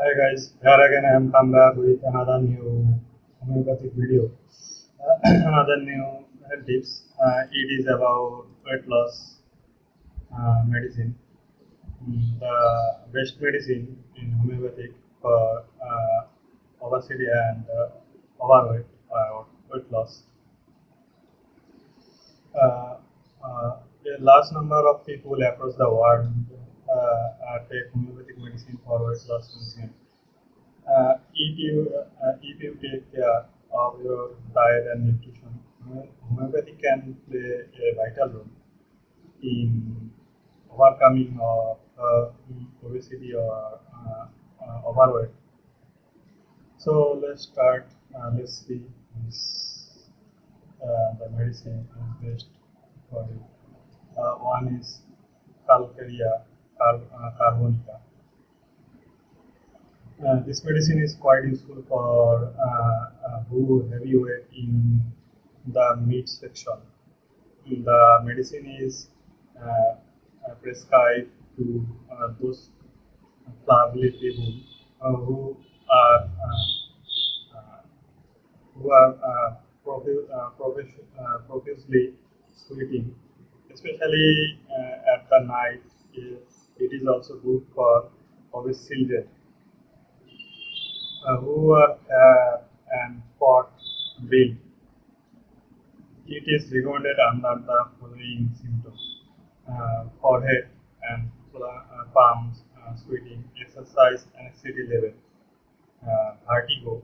Hi guys, here again I am come back with another new homeopathic video. another new tips. Uh, it is about weight loss uh, medicine. Mm, The best medicine in homeopathic for uh, obesity and uh, overweight or weight loss. Uh, uh, a large number of people across the world uh, uh, take homeopathic medicine for weight loss medicine. Uh, if you uh, if you take care of your diet and nutrition, homeopathy can play a vital role in overcoming of uh, obesity or uh, uh, overweight. So let's start. Uh, let's see this, the medicine is best for you. One is Calcarea car- uh, carbonica. Uh, this medicine is quite useful for uh, uh, who heavyweight in the meat section. The medicine is uh, uh prescribed to uh, those elderly people uh, who are who are profu- profusely sweating, especially at the night. It, it is also good for obese children uh, who are hair and pot build. It is recommended under the following symptoms: uh, forehead and uh, palms, uh, sweating, exercise anxiety level, uh, vertigo,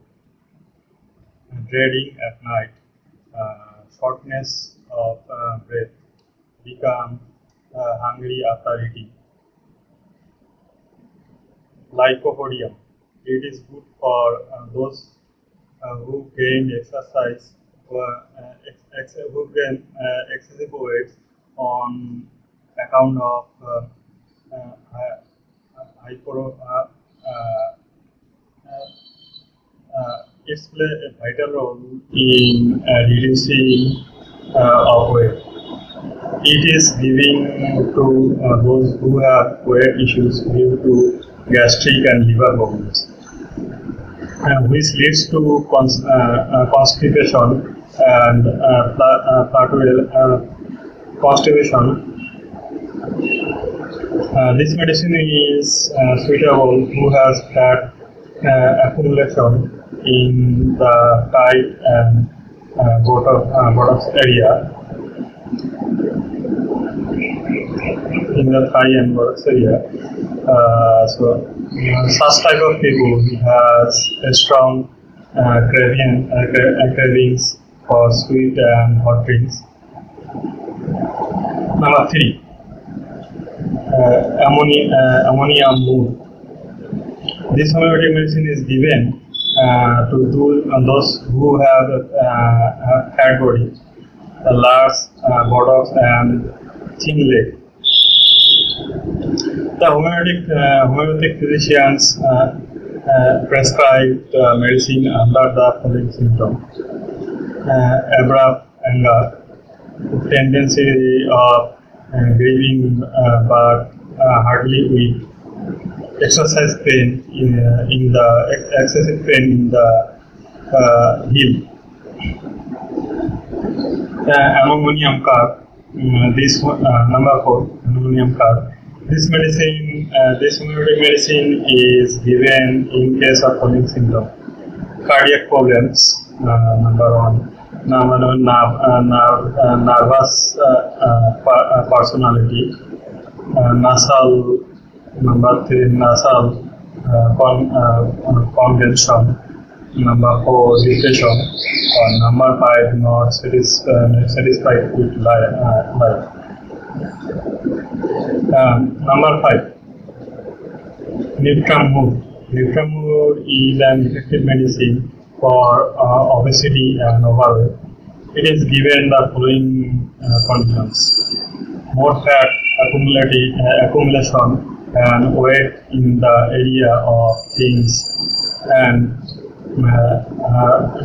uh, dreading at night, uh, shortness of uh, breath, become uh, hungry after eating. Lycopodium. It is good for uh, those uh, who gain exercise uh, ex- ex- who gain excessive weight on account of hy- hypro, uh, it's play a vital role in reducing uh, of weight. It is giving to uh, those who have weight issues due to gastric and liver problems, which leads to cons- uh, uh, constipation and uh, uh, uh, constipation. Uh, this medicine is uh, suitable who has uh, accumulation in the tight and uh, bottom, uh, buttocks area in the thigh and buttocks area. Uh, so uh, such type of people has a strong uh, craving, uh, uh, cravings for sweet and hot drinks. Number three, uh, ammonia, uh, ammonium mur. This homeopathic medicine is given uh, to do, uh, those who have uh, fat body, a large uh, buttocks and thin leg. The homeopathic, uh, homeopathic physicians uh, uh, prescribe medicine under the following symptoms: uh, abrupt anger, tendency of uh, grieving uh, but uh, hardly weak, exercise pain in, uh, in the ex- excessive pain in the uh, heel, uh, ammonium carb. mm, this one, uh, number four, ammonium carb. This medicine, uh, this homeopathic medicine is given in case of following symptoms: cardiac problems, uh, number one. Number one, nerve, uh, nerve, uh, nervous uh, uh, uh, personality, uh, nasal number three nasal con, uh, number four depression. Number five not satis, uh, satisfied with life, uh. Um, number five Niftamur. Niftamur is an effective medicine for uh, obesity and overweight. It is given the following uh, conditions: more fat uh, accumulation and weight in the area of things and uh, uh,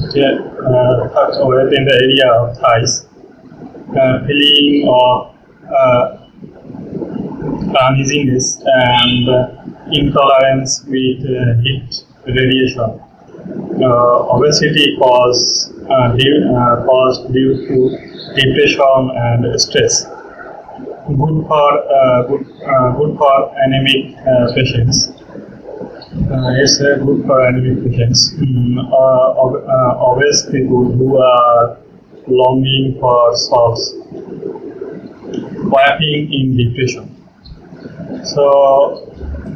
weight in the area of thighs, feeling of uneasiness and uh, intolerance with uh, heat radiation. Uh, obesity cause, due, caused due to depression and stress. Good for uh, good, uh, good for anemic uh, patients. It's good for anemic patients. Mm, ob- obese people who are longing for salts, wiping in depression. So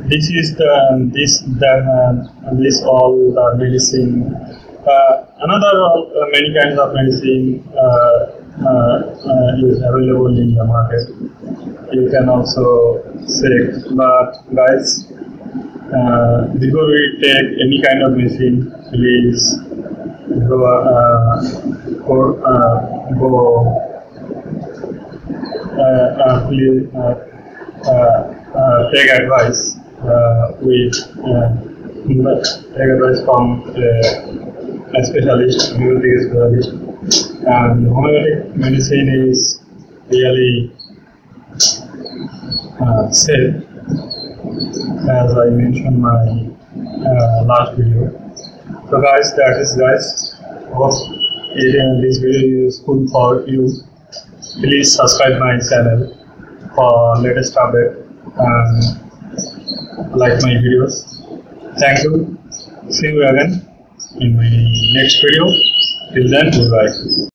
this is the this the uh, this all the medicine. Uh, another uh, many kinds of medicine uh, uh, uh, is available in the market. You can also check, but guys, before we take any kind of medicine, please go uh, go please take advice uh, with uh, take advice from uh, a specialist, homeopathic specialist. And homeopathic medicine is really uh, safe, as I mentioned my uh, last video. So guys, that is guys. Hope this video is useful for you. Please subscribe my channel for latest update and like my videos. Thank you. See you again in my next video. Till then, goodbye.